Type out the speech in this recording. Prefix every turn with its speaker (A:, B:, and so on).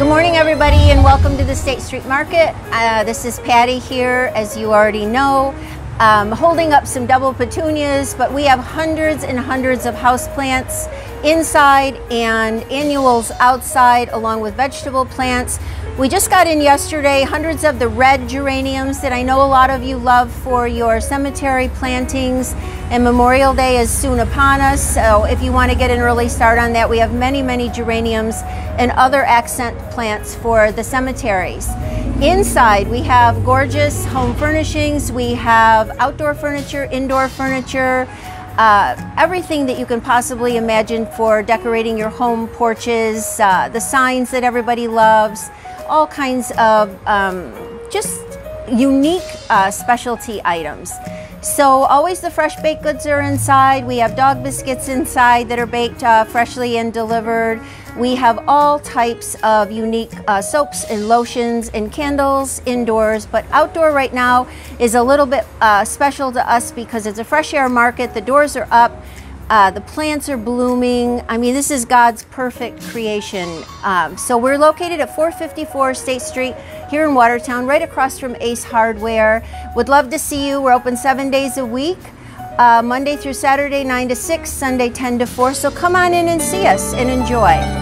A: Good morning, everybody, and welcome to the State Street Market. Uh, this is Patty here, as you already know, um, holding up some double petunias, but we have hundreds and hundreds of houseplants inside and annuals outside, along with vegetable plants. We just got in yesterday hundreds of the red geraniums that I know a lot of you love for your cemetery plantings and Memorial Day is soon upon us. So if you want to get an early start on that, we have many, many geraniums and other accent plants for the cemeteries. Inside, we have gorgeous home furnishings. We have outdoor furniture, indoor furniture, uh, everything that you can possibly imagine for decorating your home porches, uh, the signs that everybody loves, all kinds of um, just unique uh, specialty items. So always the fresh baked goods are inside. We have dog biscuits inside that are baked uh, freshly and delivered. We have all types of unique uh, soaps and lotions and candles indoors, but outdoor right now is a little bit uh, special to us because it's a fresh air market. The doors are up. Uh, the plants are blooming. I mean, this is God's perfect creation. Um, so we're located at 454 State Street here in Watertown, right across from Ace Hardware. Would love to see you. We're open seven days a week. Uh, Monday through Saturday, 9 to 6, Sunday, 10 to 4. So come on in and see us and enjoy.